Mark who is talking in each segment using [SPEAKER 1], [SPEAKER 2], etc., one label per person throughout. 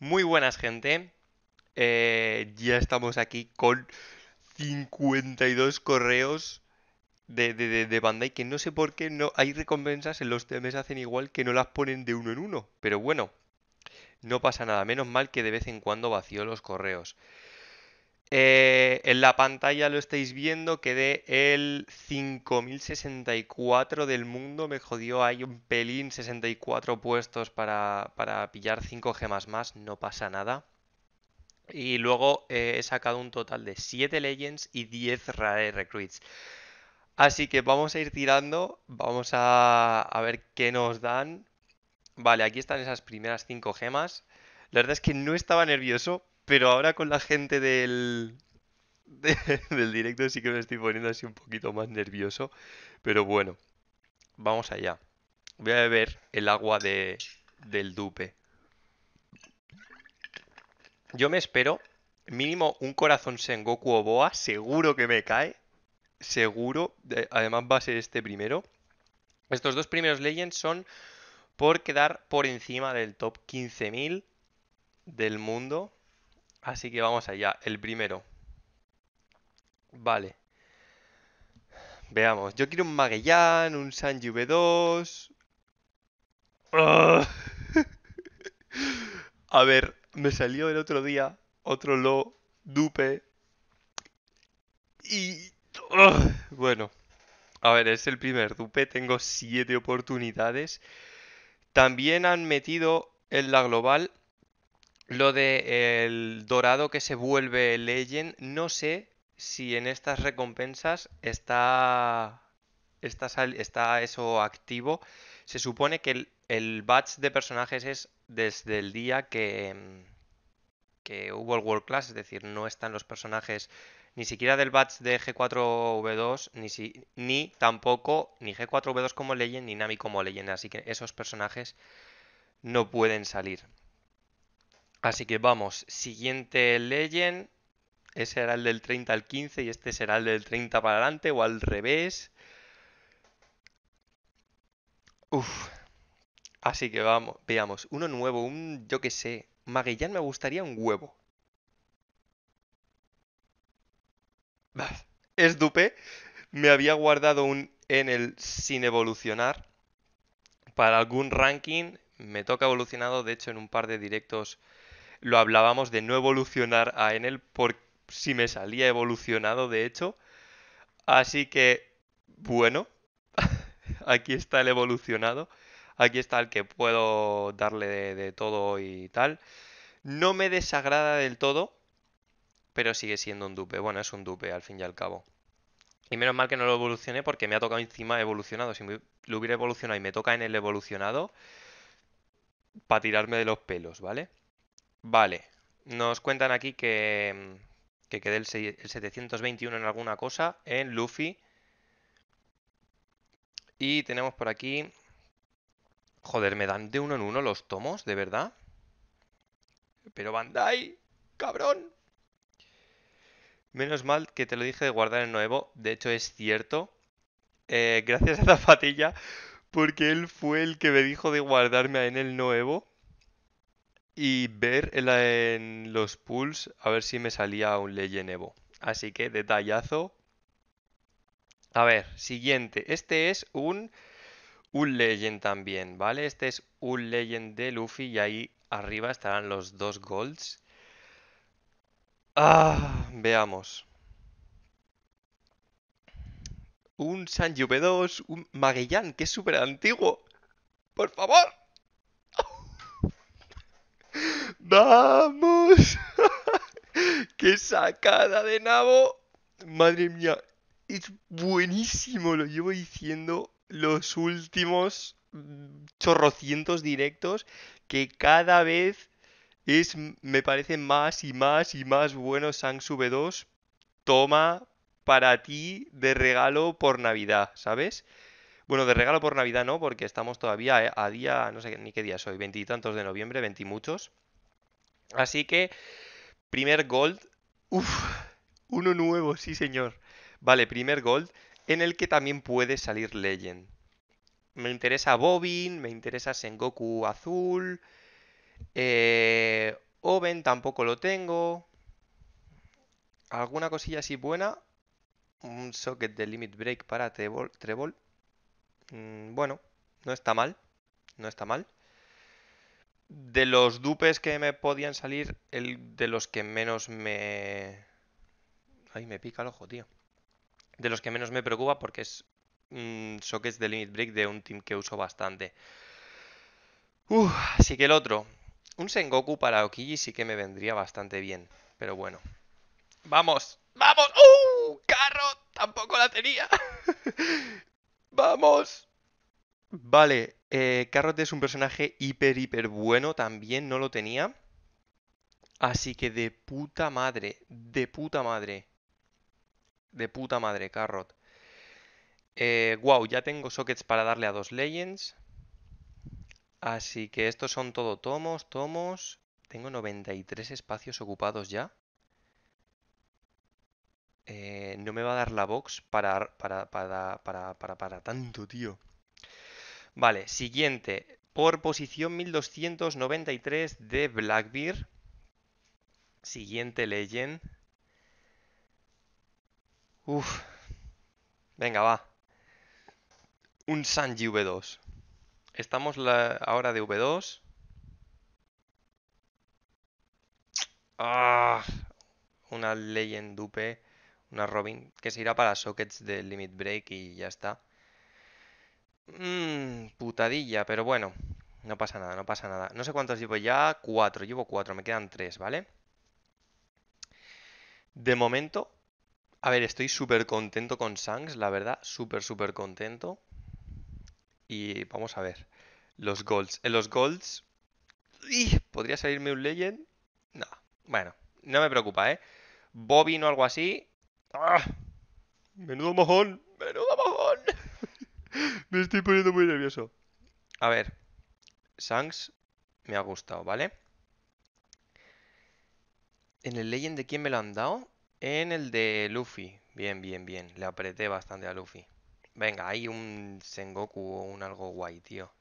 [SPEAKER 1] Muy buenas, gente. Eh, ya estamos aquí con 52 correos de, de, de, de Bandai que no sé por qué no hay recompensas en los TMs hacen igual que no las ponen de uno en uno. Pero bueno, no pasa nada. Menos mal que de vez en cuando vacío los correos. Eh, en la pantalla lo estáis viendo, quedé el 5064 del mundo, me jodió ahí un pelín, 64 puestos para, para pillar 5 gemas más, no pasa nada. Y luego eh, he sacado un total de 7 Legends y 10 Rare Recruits. Así que vamos a ir tirando, vamos a, a ver qué nos dan. Vale, aquí están esas primeras 5 gemas. La verdad es que no estaba nervioso pero ahora con la gente del, de- del directo sí que me estoy poniendo así un poquito más nervioso. Pero bueno, vamos allá. Voy a beber el agua de, del dupe. Yo me espero mínimo un corazón Sengoku o Boa. Seguro que me cae. Seguro. de- Además va a ser este primero. Estos dos primeros Legends son por quedar por encima del top 15.000 del mundo. Así que vamos allá. El primero. Vale. Veamos. Yo quiero un Magellan, un Sanji V2. ¡Ah! A ver, me salió el otro día otro Lo Dupe. Y... ¡ah! Bueno, a ver, es el primer Dupe. Tengo siete oportunidades. También han metido en la global lo de el dorado que se vuelve Legend, no sé si en estas recompensas está, está, está eso activo. Se supone que el, el batch de personajes es desde el día que, mm, que hubo el World Class, es decir, no están los personajes ni siquiera del batch de G4V2, ni, si- ni tampoco ni G4V2 como Legend, ni Nami como Legend, así que esos personajes no pueden salir. Así que vamos, siguiente Legend. Ese será el del 30 al 15 y este será el del 30 para adelante o al revés. Uf. Así que vamos, veamos. Uno nuevo, un, yo qué sé. Magellan me gustaría un huevo. Es dupe. Me había guardado un en el sin evolucionar. Para algún ranking. Me toca evolucionado. De hecho, en un par de directos lo hablábamos de no evolucionar a Enel por si me salía evolucionado, de hecho. Así que, bueno, aquí está el evolucionado. Aquí está el que puedo darle de, de todo y tal. No me desagrada del todo, pero sigue siendo un dupe. Bueno, es un dupe al fin y al cabo. Y menos mal que no lo evolucioné porque me ha tocado encima evolucionado. Si me lo hubiera evolucionado y me toca en el evolucionado, para tirarme de los pelos, ¿vale? Vale, nos cuentan aquí que, mm, que quedé el, sei- el 721 en alguna cosa en Luffy. Y tenemos por aquí... Joder, ¿me dan de uno en uno los tomos? ¿De verdad? Pero Bandai, cabrón. Menos mal que te lo dije de guardar el nuevo. De hecho, es cierto. Eh, gracias a Zapatilla, porque él fue el que me dijo de guardarme en el nuevo y ver en, en los pools a ver si me salía un Legend Evo. Así que detallazo. A ver, siguiente. Este es un, un Legend también, ¿vale? Este es un Legend de Luffy y ahí arriba estarán los dos Golds. Ah, veamos. Un Sanji V2, un Magellan, que es súper antiguo. Por favor. Vamos. ¡Qué sacada de nabo! Madre mía, es buenísimo, lo llevo diciendo los últimos mm, chorrocientos directos que cada vez es, me parece más y más y más bueno Sans V2. Toma para ti de regalo por Navidad, ¿sabes? Bueno, de regalo por Navidad no, porque estamos todavía eh, a día, no sé ni qué día soy, veintitantos de noviembre, veintimuchos. Así que Primer Gold. Uf, uno nuevo, sí señor. Vale, primer Gold en el que también puede salir Legend. Me interesa Bobin, me interesa Sengoku Azul. eh, Oven tampoco lo tengo. ¿Alguna cosilla así buena? Un socket de Limit Break para Treble. Mm, bueno, no está mal. No está mal. De los dupes que me podían salir, el de los que menos me... Ay, me pica el ojo, tío. De los que menos me preocupa porque es mm, sockets de Limit Break de un team que uso bastante. así que el otro. Un Sengoku para Okiji sí que me vendría bastante bien. Pero bueno. ¡Vamos! ¡Vamos! ¡Uh! ¡Carro! Tampoco la tenía. ¡Vamos! Vale, eh, Carrot es un personaje hiper, hiper bueno también, no lo tenía. Así que de puta madre, de puta madre. De puta madre, Carrot. Eh, wow, ya tengo sockets para darle a dos Legends. Así que estos son todo tomos, tomos. Tengo 93 espacios ocupados ya. Eh, no me va a dar la box para, para, para, para, para, para tanto, tío. Vale, siguiente. Por posición 1293 de Blackbeard. Siguiente Legend. Uf. Venga, va. Un Sanji V2. Estamos la, ahora de V2. Ah, una Legend Dupe. Una Robin. Que se irá para sockets de Limit Break y ya está. Mmm, putadilla, pero bueno. No pasa nada, no pasa nada. No sé cuántos llevo ya. Cuatro, llevo cuatro, me quedan tres, ¿vale? De momento, a ver, estoy súper contento con Sangs, la verdad, súper, súper contento. Y vamos a ver. Los golds. En los golds... ¿Podría salirme un legend? No. Bueno, no me preocupa, ¿eh? Bobby o algo así. ¡Ah! Menudo mojón. Me estoy poniendo muy nervioso. A ver. Shanks me ha gustado, ¿vale? ¿En el Legend de quién me lo han dado? En el de Luffy. Bien, bien, bien. Le apreté bastante a Luffy. Venga, hay un Sengoku o un algo guay, tío.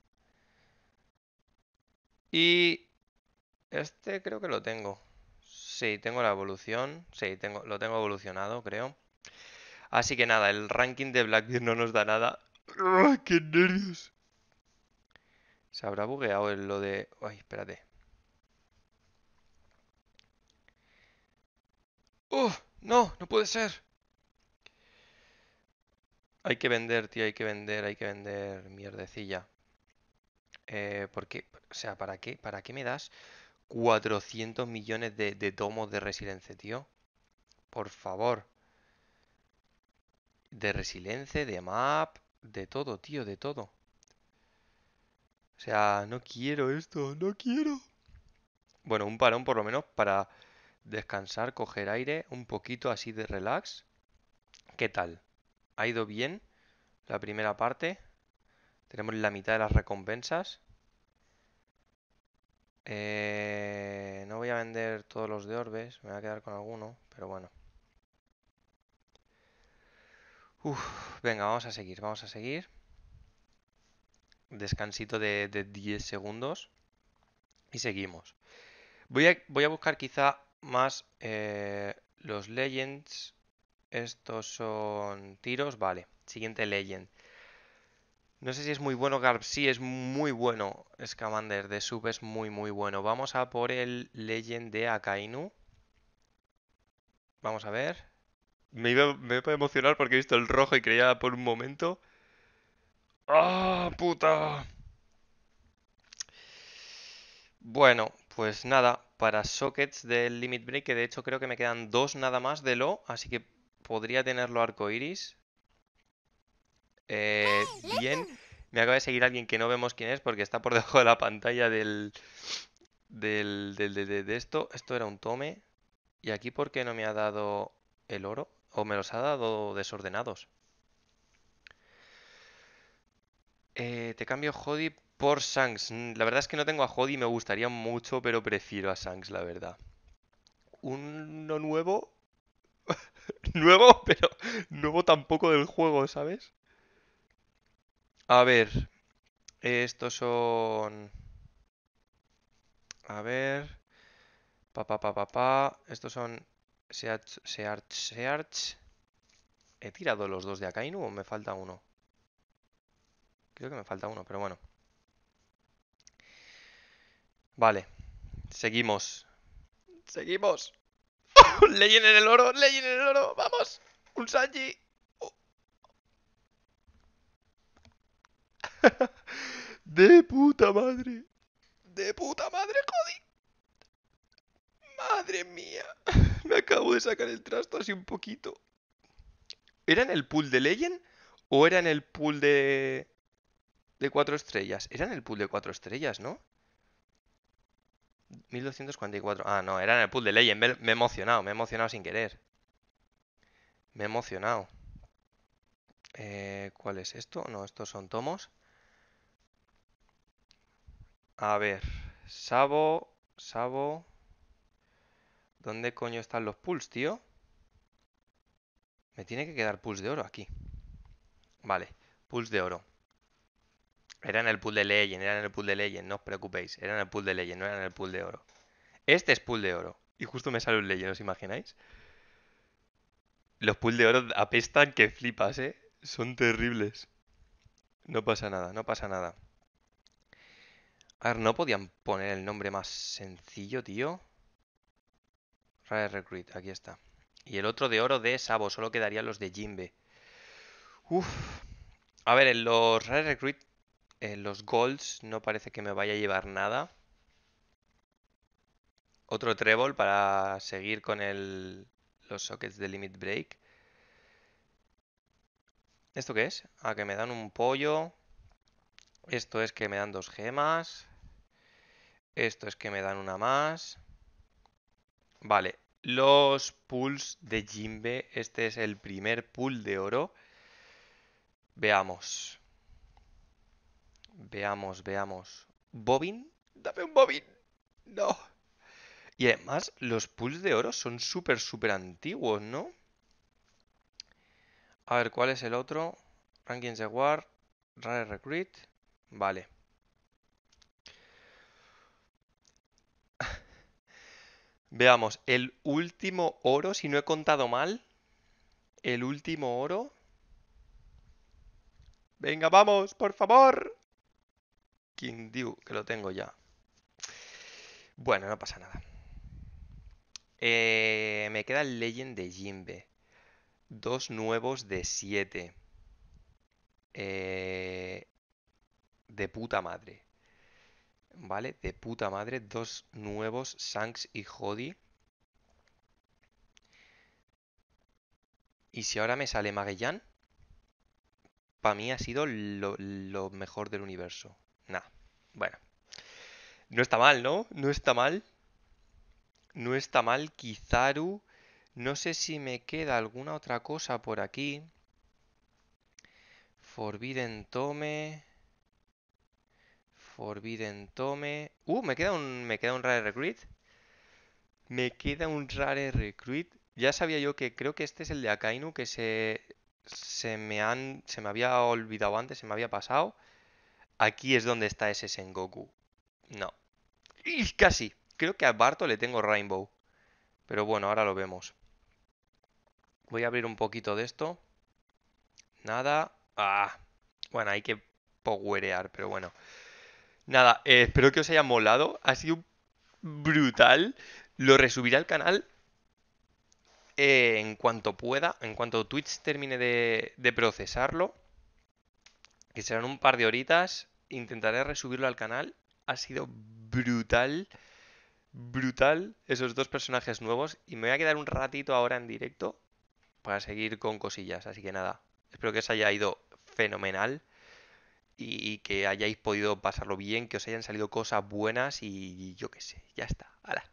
[SPEAKER 1] Y... Este creo que lo tengo. Sí, tengo la evolución. Sí, tengo, lo tengo evolucionado, creo. Así que nada, el ranking de Blackbeard no nos da nada. ¡Qué nervios! Se habrá bugueado en lo de... Ay, espérate. ¡Oh! ¡No! ¡No puede ser! Hay que vender, tío, hay que vender, hay que vender mierdecilla. Eh, ¿por qué? O sea, ¿para qué? ¿Para qué me das 400 millones de, de tomos de resiliencia, tío? Por favor. De resiliencia, de map, de todo, tío, de todo. O sea, no quiero esto, no quiero. Bueno, un parón por lo menos para descansar, coger aire, un poquito así de relax. ¿Qué tal? ¿Ha ido bien la primera parte? Tenemos la mitad de las recompensas. Eh, no voy a vender todos los de orbes, me voy a quedar con alguno, pero bueno. Uf, venga, vamos a seguir, vamos a seguir. Descansito de, 10 segundos. Y seguimos. Voy a, buscar quizá más eh, los legends. Estos son tiros, vale. Siguiente legend. No sé si es muy bueno Garb, sí es muy bueno Scamander de sub, es muy muy bueno. Vamos a por el legend de Akainu. Vamos a ver. Me iba, me a emocionar porque he visto el rojo y creía por un momento. ¡Ah, puta! Bueno, pues nada, para sockets del Limit Break, que de hecho creo que me quedan dos nada más de lo, así que podría tenerlo arco iris. Eh, bien, me acaba de seguir alguien que no vemos quién es porque está por debajo de la pantalla del, del, del de, de esto. Esto era un tome. ¿Y aquí por qué no me ha dado el oro? ¿O me los ha dado desordenados? Eh, te cambio Jody por Shanks. Mm, la verdad es que no tengo a Jody, me gustaría mucho, pero prefiero a Shanks, la verdad. Uno nuevo. nuevo, pero nuevo tampoco del juego, ¿sabes? A ver. Estos son... A ver... Pa, pa, pa, pa, pa. Estos son Search, Search, Search. ¿He tirado los dos de Akainu o me falta uno? Creo que me falta uno, pero bueno. Vale. Seguimos. Seguimos. Leyen en el oro, leyen en el oro. Vamos. Un Sanji. Oh. De puta madre. De puta madre, jodi. Madre mía. Me acabo de sacar el trasto así un poquito. ¿Era en el pool de Legend o era en el pool de de cuatro estrellas? Era en el pool de cuatro estrellas, ¿no? 1244. Ah, no, era en el pool de Legend. Me, me he emocionado, me he emocionado sin querer. Me he emocionado. Eh, ¿Cuál es esto? No, estos son tomos. A ver. Sabo. Sabo. ¿Dónde coño están los pools, tío? Me tiene que quedar pools de oro aquí. Vale, pools de oro. Era en el pool de Legend, era en el pool de Legend, no os preocupéis. Era en el pool de Legend, no era en el pool de oro. Este es pool de oro. Y justo me sale un Legend, ¿os imagináis? Los pools de oro apestan que flipas, ¿eh? Son terribles. No pasa nada, no pasa nada. A ver, ¿no podían poner el nombre más sencillo, tío? Rare Recruit, aquí está. Y el otro de oro de Sabo, solo quedarían los de Jimbe. Uf. A ver, en los Rare Recruit, en los Golds, no parece que me vaya a llevar nada. Otro Treble para seguir con el, los sockets de Limit Break. ¿Esto qué es? Ah, que me dan un pollo. Esto es que me dan dos gemas. Esto es que me dan una más. Vale, los pools de Jimbe. Este es el primer pool de oro. Veamos. Veamos, veamos. ¿Bobin? Dame un Bobin. No. Y además, los pools de oro son súper, súper antiguos, ¿no? A ver, ¿cuál es el otro? Rankings de War. Rare Recruit. Vale. Veamos, el último oro, si no he contado mal, el último oro. Venga, vamos, por favor. King Dew, que lo tengo ya. Bueno, no pasa nada. Eh, me queda el Legend de Jimbe. Dos nuevos de 7. Eh, de puta madre. ¿Vale? De puta madre. Dos nuevos, Shanks y Jody. Y si ahora me sale Magellan, para mí ha sido lo, lo, mejor del universo. Nah, bueno. No está mal, ¿no? No está mal. No está mal. Kizaru. No sé si me queda alguna otra cosa por aquí. Forbidden Tome. Forbidden Tome. Uh, me queda un, me queda un Rare Recruit. Me queda un Rare Recruit. Ya sabía yo que creo que este es el de Akainu que se, se me han, se me había olvidado antes, se me había pasado. Aquí es donde está ese Sengoku. No. Y casi. Creo que a Barto le tengo Rainbow. Pero bueno, ahora lo vemos. Voy a abrir un poquito de esto. Nada. Ah. Bueno, hay que powerear, pero bueno. Nada, eh, espero que os haya molado. Ha sido brutal. Lo resubiré al canal eh, en cuanto pueda. En cuanto Twitch termine de, de procesarlo. Que serán un par de horitas. Intentaré resubirlo al canal. Ha sido brutal. Brutal esos dos personajes nuevos. Y me voy a quedar un ratito ahora en directo. Para seguir con cosillas. Así que nada. Espero que os haya ido fenomenal y que hayáis podido pasarlo bien, que os hayan salido cosas buenas y yo qué sé, ya está. ¡Hala!